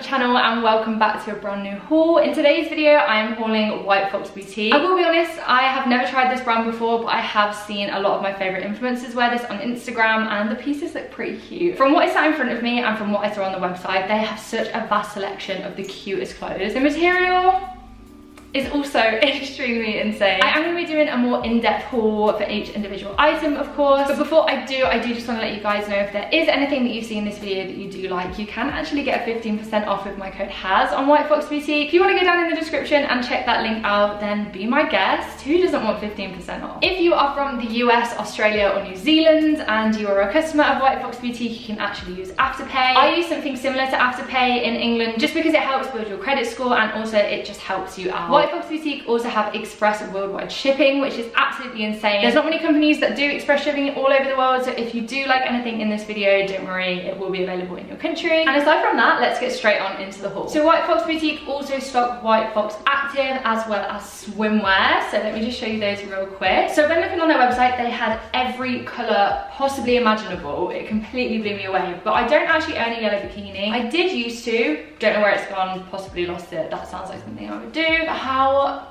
the channel and welcome back to a brand new haul. In today's video, I am hauling White Fox Boutique. I will be honest, I have never tried this brand before, but I have seen a lot of my favorite influencers wear this on Instagram and the pieces look pretty cute. From what is sat in front of me and from what I saw on the website, they have such a vast selection of the cutest clothes. The material is also extremely insane. I am going to be doing a more in-depth haul for each individual item, of course. But before I do, I do just want to let you guys know if there is anything that you see in this video that you do like, you can actually get a 15% off with my code HAZ on White Fox Boutique. If you want to go down in the description and check that link out, then be my guest. Who doesn't want 15% off? If you are from the US, Australia, or New Zealand, and you are a customer of White Fox Boutique, you can actually use Afterpay. I use something similar to Afterpay in England just because it helps build your credit score and also it just helps you out. White Fox Boutique also have express worldwide shipping, which is absolutely insane. There's not many companies that do express shipping all over the world, so if you do like anything in this video, don't worry, it will be available in your country. And aside from that, let's get straight on into the haul. So White Fox Boutique also stock White Fox Active as well as swimwear. So let me just show you those real quick. So when looking on their website, they had every color possibly imaginable. It completely blew me away, but I don't actually own a yellow bikini. I did used to, don't know where it's gone, possibly lost it. That sounds like something I would do. But how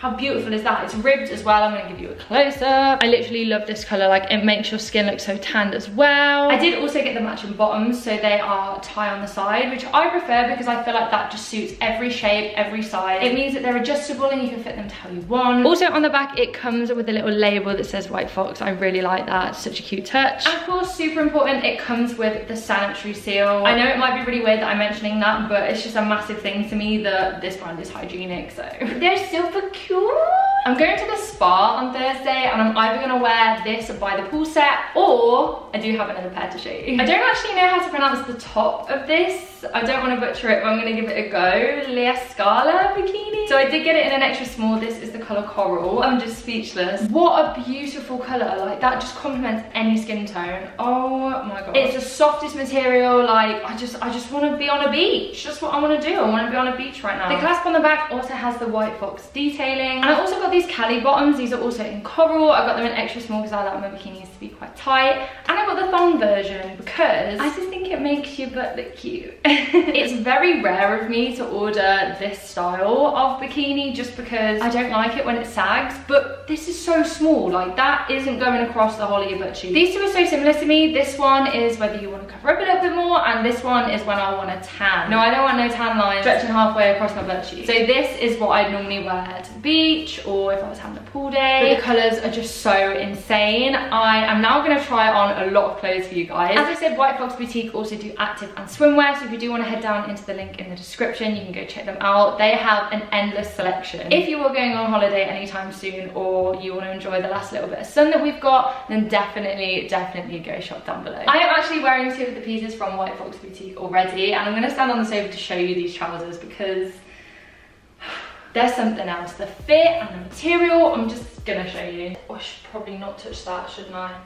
how beautiful is that? It's ribbed as well. I'm gonna give you a close up. I literally love this color. Like it makes your skin look so tanned as well. I did also get the matching bottoms. So they are tie on the side, which I prefer because I feel like that just suits every shape, every size. It means that they're adjustable and you can fit them to how you want. Also on the back, it comes with a little label that says White Fox. I really like that. It's such a cute touch. And of course, super important, it comes with the sanitary seal. I know it might be really weird that I'm mentioning that, but it's just a massive thing to me that this brand is hygienic, so. They're super cute Tchau! I'm going to the spa on Thursday and I'm either going to wear this by the pool set or I do have another pair to show you. I don't actually know how to pronounce the top of this. I don't want to butcher it but I'm going to give it a go. La Scala bikini. So I did get it in an extra small. This is the colour coral. I'm just speechless. What a beautiful colour. Like that just complements any skin tone. Oh my god. It's the softest material. Like I just I just want to be on a beach. That's what I want to do. I want to be on a beach right now. The clasp on the back also has the white fox detailing. And I also got these Kali bottoms. These are also in coral. I got them in extra small because I like my bikinis to be quite tight. And I got the thong version because I just think it makes your butt look cute. it's very rare of me to order this style of bikini just because I don't like it when it sags. But this is so small. Like that isn't going across the whole of your butt cheek. These two are so similar to me. This one is whether you want to cover up a little bit more and this one is when I want a tan. No, I don't want no tan lines stretching halfway across my butt cheek. So this is what I'd normally wear to the beach or if I was having a pool day. But the colours are just so insane. I am now going to try on a lot of clothes for you guys. As I said, White Fox Boutique also do active and swimwear. So if you do want to head down into the link in the description, you can go check them out. They have an endless selection. If you are going on holiday anytime soon or you want to enjoy the last little bit of sun that we've got, then definitely, definitely go shop down below. I am actually wearing two of the pieces from White Fox Boutique already. And I'm going to stand on the sofa to show you these trousers because there's something else. The fit and the material, I'm just gonna show you. Oh, I should probably not touch that, shouldn't I?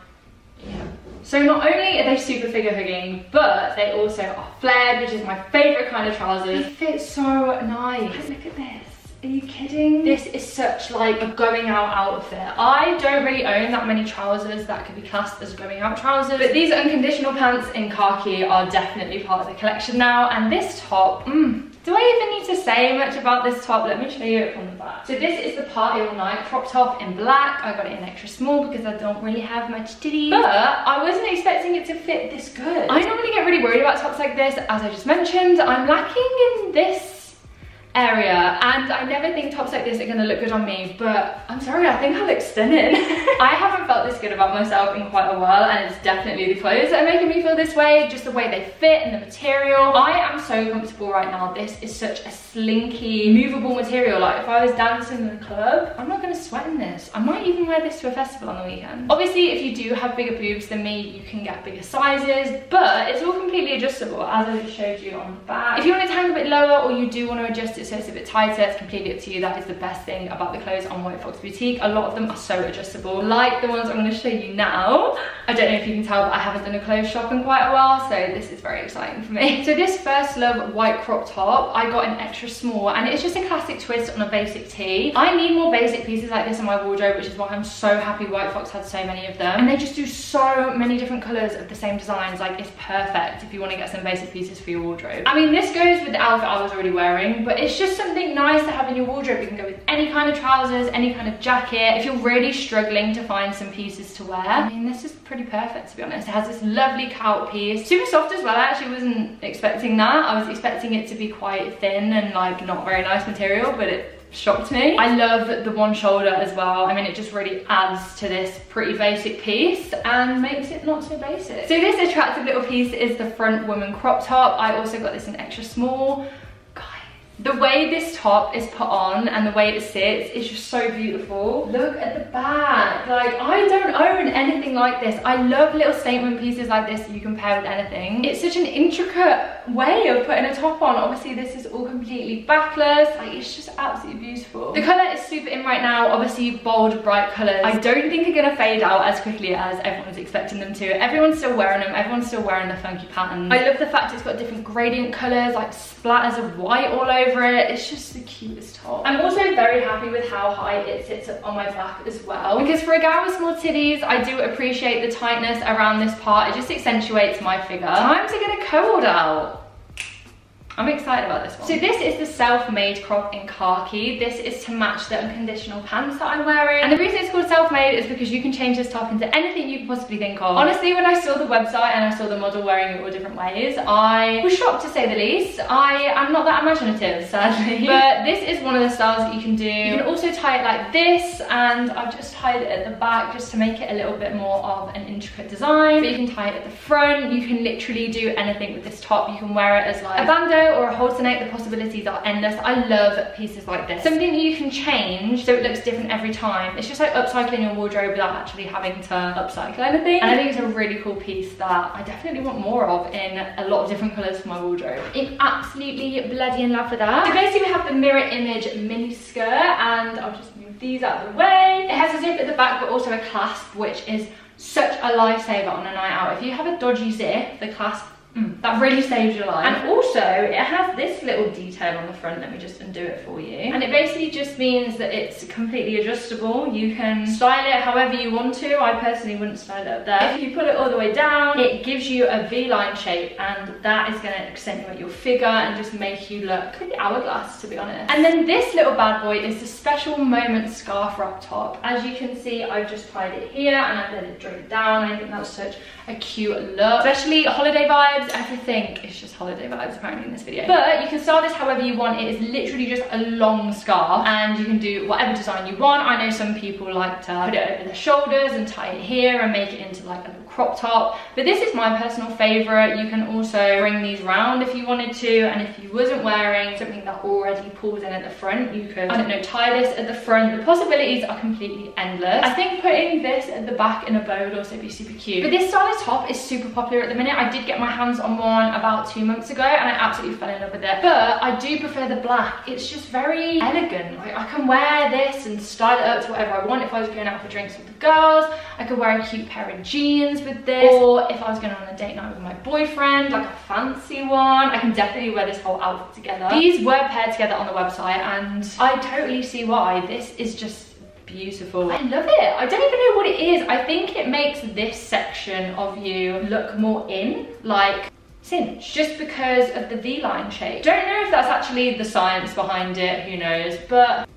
Yeah. So not only are they super figure hugging, but they also are flared, which is my favorite kind of trousers. They fit so nice. Look at this. Are you kidding? This is such like a going out outfit. I don't really own that many trousers that could be classed as going out trousers, but these unconditional pants in khaki are definitely part of the collection now. And this top, mmm, do I even need to say much about this top? Let me show you it from the back. So this is the party all night crop top in black. I got it in extra small because I don't really have much titties. But I wasn't expecting it to fit this good. I normally get really worried about tops like this. As I just mentioned, I'm lacking in this area and I never think tops like this are gonna look good on me but I'm sorry I think I look stunning I haven't felt this good about myself in quite a while and it's definitely the clothes that are making me feel this way just the way they fit and the material. I am so comfortable right now this is such a slinky movable material. Like if I was dancing in the club I'm not gonna sweat in this. I might even wear this to a festival on the weekend. Obviously if you do have bigger boobs than me you can get bigger sizes but it's all completely adjustable as I showed you on the back. If you want it to hang a bit lower or you do want to adjust it so it's a bit tighter. It's completely up to you. That is the best thing about the clothes on White Fox Boutique. A lot of them are so adjustable, like the ones I'm going to show you now. I don't know if you can tell, but I haven't done a clothes shop in quite a while, so this is very exciting for me. So this First Love white crop top, I got an extra small, and it's just a classic twist on a basic tee. I need more basic pieces like this in my wardrobe, which is why I'm so happy White Fox had so many of them. And they just do so many different colours of the same designs. Like, it's perfect if you want to get some basic pieces for your wardrobe. I mean, this goes with the outfit I was already wearing, but it's just something nice to have in your wardrobe. You can go with any kind of trousers, any kind of jacket. If you're really struggling to find some pieces to wear, I mean, this is pretty perfect, to be honest. It has this lovely cowl piece. Super soft as well. I actually wasn't expecting that. I was expecting it to be quite thin and like not very nice material, but it shocked me. I love the one shoulder as well. I mean, it just really adds to this pretty basic piece and makes it not so basic. So this attractive little piece is the front woman crop top. I also got this in extra small. The way this top is put on and the way it sits is just so beautiful. Look at the back. Like, I don't own anything like this. I love little statement pieces like this that you can pair with anything. It's such an intricate way of putting a top on. Obviously, this is all completely backless. Like, it's just absolutely beautiful. The colour is super in right now. Obviously, bold, bright colours. I don't think are gonna fade out as quickly as everyone's expecting them to. Everyone's still wearing them. Everyone's still wearing the funky patterns. I love the fact it's got different gradient colours, like splatters of white all over over it. It's just the cutest top. I'm also very happy with how high it sits on my back as well. Because for a gal with small titties, I do appreciate the tightness around this part. It just accentuates my figure. Time to get a coat out. I'm excited about this one. So this is the self-made crop in khaki. This is to match the unconditional pants that I'm wearing. And the reason it's called self-made is because you can change this top into anything you can possibly think of. Honestly, when I saw the website and I saw the model wearing it all different ways, I was shocked to say the least. I am not that imaginative, sadly. But this is one of the styles that you can do. You can also tie it like this, and I've just tied it at the back just to make it a little bit more of an intricate design. But you can tie it at the front. You can literally do anything with this top. You can wear it as like a bandeau or a halter the possibilities are endless. I love pieces like this. Something that you can change so it looks different every time. It's just like upcycling your wardrobe without actually having to upcycle anything. And I think it's a really cool piece that I definitely want more of in a lot of different colours for my wardrobe. I'm absolutely bloody in love with that. So basically we have the mirror image mini skirt and I'll just move these out of the way. It has a zip at the back but also a clasp which is such a lifesaver on a night out. If you have a dodgy zip, the clasp Mm, that really saves your life. And also, it has this little detail on the front. Let me just undo it for you. And it basically just means that it's completely adjustable. You can style it however you want to. I personally wouldn't style it up there. If you pull it all the way down, it gives you a V-line shape and that is going to accentuate your figure and just make you look pretty hourglass, to be honest. And then this little bad boy is the special moment scarf wrap top. As you can see, I've just tied it here and I've let it drape down. I think that's such a cute look, especially holiday vibes vibes, everything. It's just holiday vibes apparently in this video. But you can style this however you want. It is literally just a long scarf and you can do whatever design you want. I know some people like to put it over their shoulders and tie it here and make it into like a crop top. But this is my personal favorite. You can also bring these round if you wanted to. And if you wasn't wearing something that already pulls in at the front, you could, I don't know, tie this at the front. The possibilities are completely endless. I think putting this at the back in a bow would also be super cute. But this style of top is super popular at the minute. I did get my hands on one about two months ago and I absolutely fell in love with it. But I do prefer the black. It's just very elegant. Like I can wear this and style it up to whatever I want. If I was going out for drinks with the girls, I could wear a cute pair of jeans with this. Or if I was going on a date night with my boyfriend, like a fancy one, I can definitely wear this whole outfit together. These were paired together on the website and I totally see why. This is just beautiful. I love it. I don't even know what it is. I think it makes this section of you look more in, like cinch just because of the V-line shape. Don't know if that's actually the science behind it, who knows, but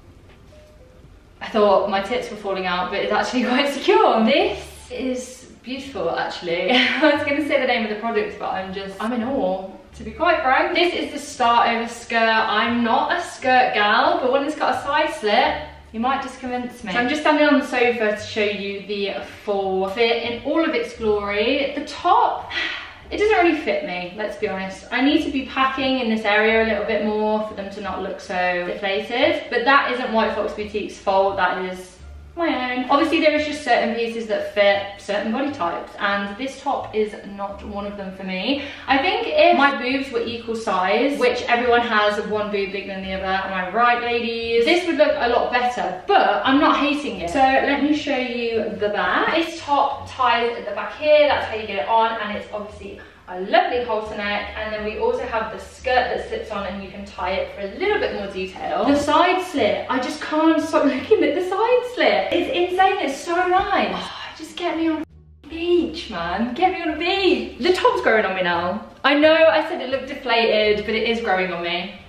I thought my tits were falling out, but it's actually quite secure. This is beautiful, actually. I was gonna say the name of the product, but I'm just, I'm in awe. To be quite frank, this is the start over skirt. I'm not a skirt gal, but when it's got a side slit, you might just convince me. So I'm just standing on the sofa to show you the full fit in all of its glory. The top, it doesn't really fit me, let's be honest. I need to be packing in this area a little bit more for them to not look so deflated. But that isn't White Fox Boutique's fault, that is my own. Obviously there is just certain pieces that fit certain body types and this top is not one of them for me. I think if my boobs were equal size, which everyone has one boob bigger than the other, am I right ladies? This would look a lot better, but I'm not hating it. So let me show you the back. This top ties at the back here, that's how you get it on and it's obviously a lovely halter neck and then we also have the skirt that slips on and you can tie it for a little bit more detail. The side slit, I just can't stop looking at the side slit. It's insane, it's so nice. Oh, just get me on beach, man. Get me on a beach. The top's growing on me now. I know I said it looked deflated, but it is growing on me.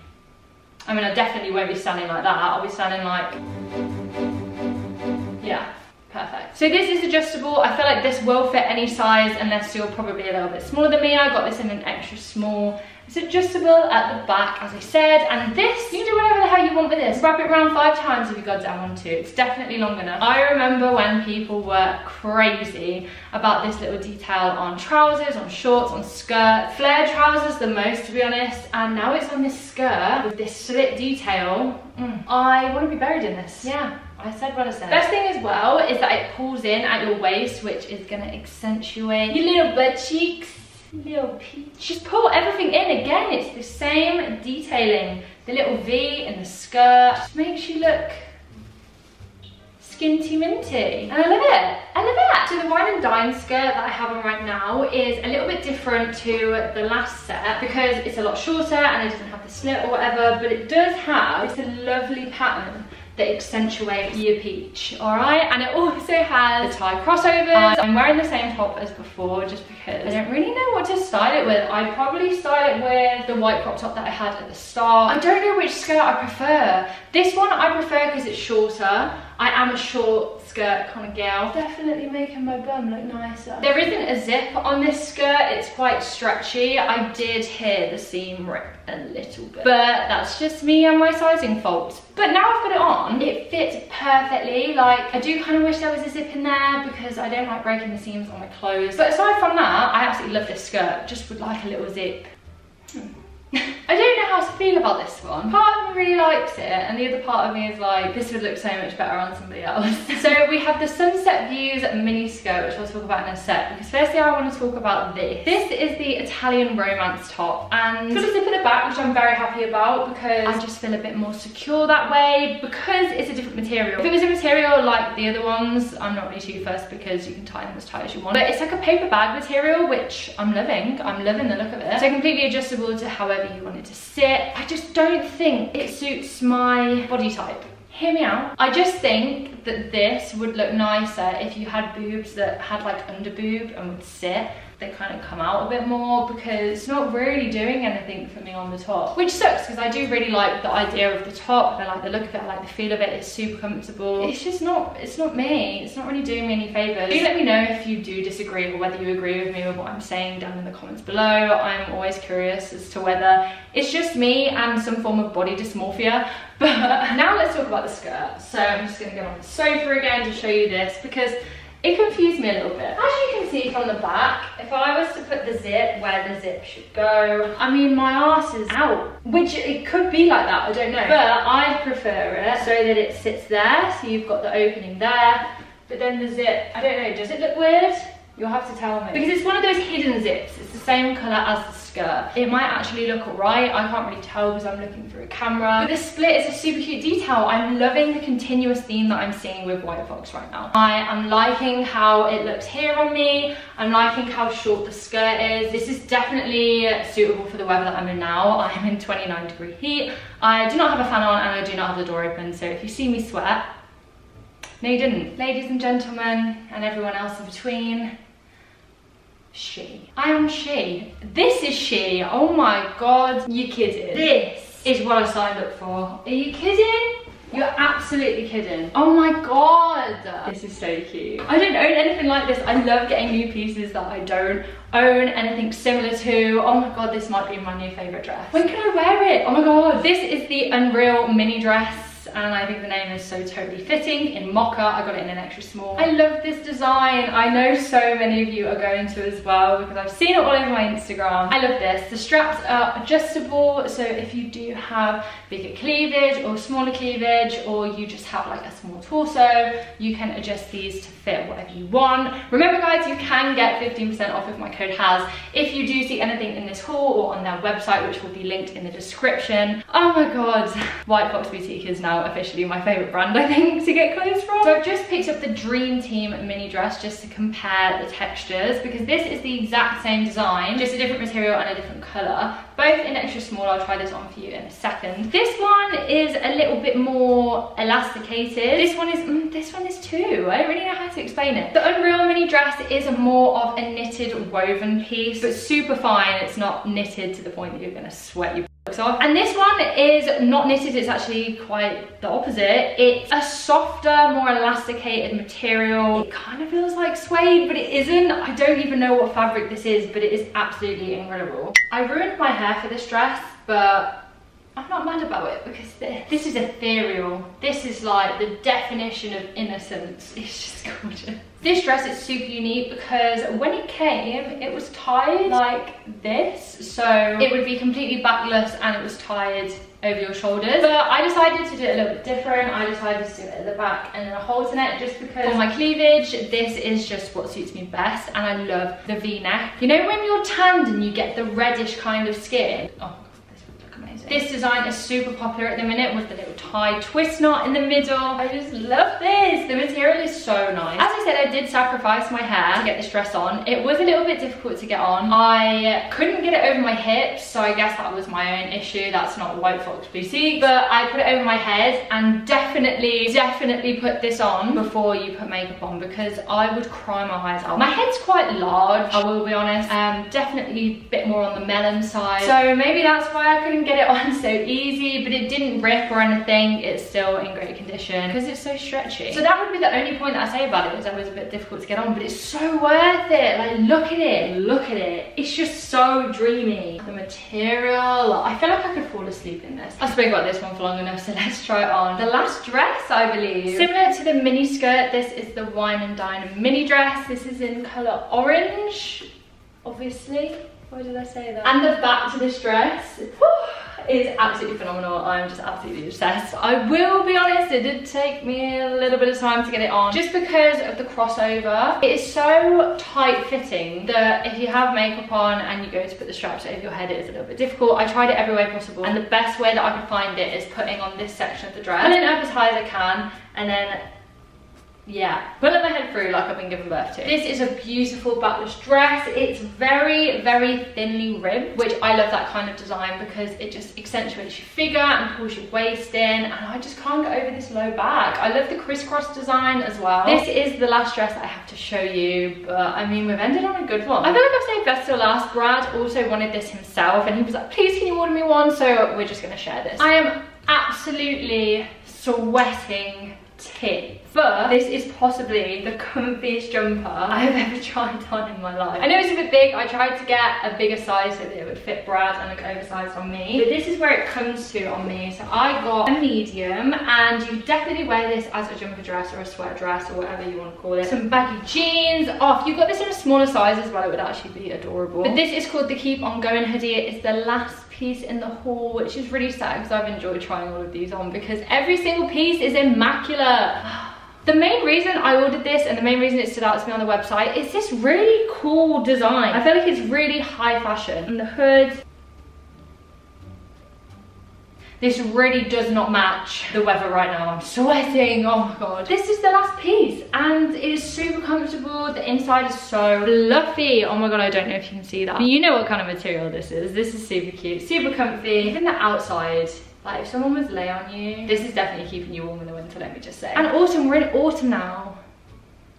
I mean, I definitely won't be standing like that. I'll be standing like, yeah. Perfect. So this is adjustable. I feel like this will fit any size unless you're probably a little bit smaller than me. I got this in an extra small. It's adjustable at the back, as I said, and this, you can do whatever the hell you want with this. Wrap it around five times if you goddamn want to. It's definitely long enough. I remember when people were crazy about this little detail on trousers, on shorts, on skirts. Flare trousers the most, to be honest, and now it's on this skirt with this slit detail. Mm. I want to be buried in this. Yeah. I said what I said. Best thing as well is that it pulls in at your waist, which is gonna accentuate your little butt cheeks. Little peach. Just pull everything in again. It's the same detailing. The little V in the skirt just makes you look skinty minty. And I love it. I love it. So the wine and dine skirt that I have on right now is a little bit different to the last set because it's a lot shorter and it doesn't have the slit or whatever, but it does have, it's a lovely pattern that accentuate your peach, all right? And it also has the tie crossovers. I'm wearing the same top as before just because I don't really know what to style it with. I'd probably style it with the white crop top that I had at the start. I don't know which skirt I prefer. This one I prefer because it's shorter. I am a short skirt kind of girl. Definitely making my bum look nicer. There isn't a zip on this skirt. It's quite stretchy. I did hear the seam rip a little bit. But that's just me and my sizing fault. But now I've got it on, it fits perfectly. Like, I do kind of wish there was a zip in there because I don't like breaking the seams on my clothes. But aside from that, I absolutely love this skirt. Just would like a little zip. Hmm. I don't know how to feel about this one. Part of me really likes it and the other part of me is like, this would look so much better on somebody else. so we have the Sunset Views mini skirt, which I'll talk about in a sec. Because firstly I want to talk about this. This is the Italian romance top and it's got a zip at the back, which I'm very happy about because I just feel a bit more secure that way because it's a different material. If it was a material like the other ones, I'm not really too fussed because you can tie them as tight as you want. But it's like a paper bag material, which I'm loving. I'm loving the look of it. So completely adjustable to however you want it to sit. I just don't think it suits my body type. Hear me out. I just think that this would look nicer if you had boobs that had like under boob and would sit they kind of come out a bit more because it's not really doing anything for me on the top which sucks because I do really like the idea of the top I like the look of it I like the feel of it it's super comfortable. It's just not it's not me it's not really doing me any favors. Do let me know if you do disagree or whether you agree with me with what I'm saying down in the comments below. I'm always curious as to whether it's just me and some form of body dysmorphia but now let's talk about the skirt. So I'm just gonna go on the sofa again to show you this because it confused me a little bit. As you can see from the back, if I was to put the zip where the zip should go, I mean, my ass is out, which it could be like that, I don't know. But I prefer it so that it sits there, so you've got the opening there, but then the zip, I don't know, does it look weird? You'll have to tell me. Because it's one of those hidden zips. It's the same colour as the skirt. It might actually look alright. I can't really tell because I'm looking through a camera. But the split is a super cute detail. I'm loving the continuous theme that I'm seeing with White Fox right now. I am liking how it looks here on me. I'm liking how short the skirt is. This is definitely suitable for the weather that I'm in now. I'm in 29 degree heat. I do not have a fan on and I do not have the door open. So if you see me sweat, no you didn't. Ladies and gentlemen and everyone else in between, she. I am she. This is she. Oh my god. You kidding. This is what I signed up for. Are you kidding? You're absolutely kidding. Oh my god. This is so cute. I don't own anything like this. I love getting new pieces that I don't own anything similar to. Oh my god, this might be my new favorite dress. When can I wear it? Oh my god. This is the Unreal mini dress and I think the name is so totally fitting. In mocha, I got it in an extra small. I love this design. I know so many of you are going to as well because I've seen it all over my Instagram. I love this. The straps are adjustable, so if you do have bigger cleavage or smaller cleavage, or you just have like a small torso, you can adjust these to fit whatever you want. Remember guys, you can get 15% off if my code HAZ if you do see anything in this haul or on their website, which will be linked in the description. Oh my God, White Fox Boutique is now officially my favorite brand, I think, to get clothes from. So I've just picked up the Dream Team mini dress just to compare the textures because this is the exact same design, just a different material and a different color. Both in extra small, I'll try this on for you in a second. This one is a little bit more elasticated. This one is, mm, this one is too. I don't really know how to explain it. The Unreal mini dress is more of a knitted woven piece, but super fine. It's not knitted to the point that you're gonna sweat your off. And this one is not knitted, it's actually quite the opposite. It's a softer, more elasticated material. It kind of feels like suede, but it isn't. I don't even know what fabric this is, but it is absolutely incredible. I ruined my hair for this dress, but I'm not mad about it because this, this is ethereal. This is like the definition of innocence. It's just gorgeous. This dress is super unique because when it came, it was tied like this. So it would be completely backless and it was tied over your shoulders. But I decided to do it a little bit different. I decided to do it at the back and then a neck just because for my cleavage, this is just what suits me best. And I love the V-neck. You know when you're tanned and you get the reddish kind of skin? Oh this design is super popular at the minute with the little tie twist knot in the middle. I just love this. The material is so nice. As I said, I did sacrifice my hair to get this dress on. It was a little bit difficult to get on. I couldn't get it over my hips, so I guess that was my own issue. That's not White Fox Boutique, but I put it over my head and definitely, definitely put this on before you put makeup on because I would cry my eyes out. My head's quite large, I will be honest. Um, definitely a bit more on the melon side. So maybe that's why I couldn't get it on so easy, but it didn't rip or anything. It's still in great condition because it's so stretchy. So that would be the only point that I say about it, that it was a bit difficult to get on, but it's so worth it. Like, look at it, look at it. It's just so dreamy. The material, I feel like I could fall asleep in this. I spoke about this one for long enough, so let's try it on. The last dress, I believe. Similar to the mini skirt, this is the Wine and Dine mini dress. This is in color orange, obviously. Why did I say that? And the back to this dress is absolutely phenomenal. I'm just absolutely obsessed. I will be honest, it did take me a little bit of time to get it on just because of the crossover. It is so tight fitting that if you have makeup on and you go to put the straps over your head, it is a little bit difficult. I tried it every way possible and the best way that I could find it is putting on this section of the dress. Pull it up as high as I can and then yeah, pulling my head through like I've been given birth to. This is a beautiful backless dress. It's very, very thinly ribbed, which I love that kind of design because it just accentuates your figure and pulls your waist in. And I just can't get over this low back. I love the crisscross design as well. This is the last dress I have to show you, but I mean, we've ended on a good one. I feel like I've saved best till last. Brad also wanted this himself and he was like, please can you order me one? So we're just gonna share this. I am absolutely sweating tip but this is possibly the comfiest jumper I have ever tried on in my life. I know it's a bit big, I tried to get a bigger size so that it would fit Brad and look oversized on me, but this is where it comes to on me. So I got a medium and you definitely wear this as a jumper dress or a sweat dress or whatever you want to call it. Some baggy jeans, oh, if you got this in a smaller size as well, it would actually be adorable. But this is called the Keep On Going hoodie. It's the last piece in the haul, which is really sad because I've enjoyed trying all of these on because every single piece is immaculate. The main reason I ordered this and the main reason it stood out to me on the website is this really cool design. I feel like it's really high fashion. And the hood, this really does not match the weather right now. I'm sweating, oh my god. This is the last piece and it is super comfortable. The inside is so fluffy. Oh my god, I don't know if you can see that. You know what kind of material this is. This is super cute, super comfy. Even the outside like if someone was lay on you, this is definitely keeping you warm in the winter, let me just say. And autumn, we're in autumn now.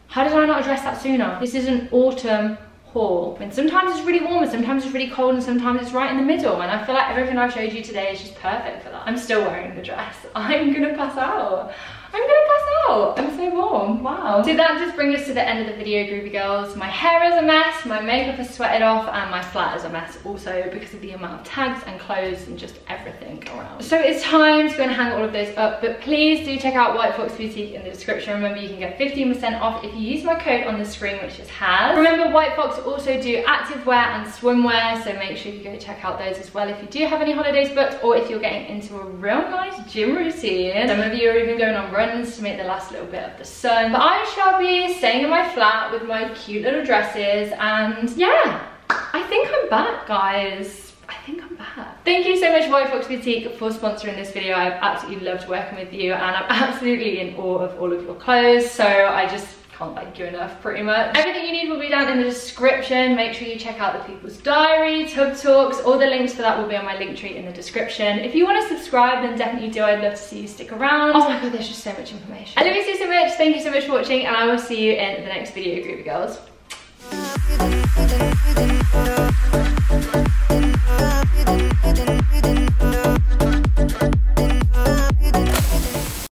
How did I not address that sooner? This is an autumn And sometimes it's really warm and sometimes it's really cold and sometimes it's right in the middle. And I feel like everything I've showed you today is just perfect for that. I'm still wearing the dress. I'm gonna pass out. I'm gonna pass out. I'm so warm, wow. So that just brings us to the end of the video, groovy girls. My hair is a mess, my makeup has sweated off, and my flat is a mess also because of the amount of tags and clothes and just everything around. So it's time to go and hang all of those up, but please do check out White Fox Boutique in the description. Remember, you can get 15% off if you use my code on the screen, which is HAZ. Remember, White Fox also do activewear and swimwear, so make sure you go check out those as well if you do have any holidays booked or if you're getting into a real nice gym routine. Some of you are even going on runs to make the last little bit of the sun. But I shall be staying in my flat with my cute little dresses and yeah, I think I'm back, guys. I think I'm back. Thank you so much White Fox Boutique for sponsoring this video. I've absolutely loved working with you and I'm absolutely in awe of all of your clothes. So I just can't thank you enough pretty much. Everything you need will be down in the description. Make sure you check out the People's Diary, Tub Talks, all the links for that will be on my Linktree in the description. If you want to subscribe then definitely do, I'd love to see you stick around. Oh my god, there's just so much information. I love you so, so much, thank you so much for watching and I will see you in the next video, groovy girls.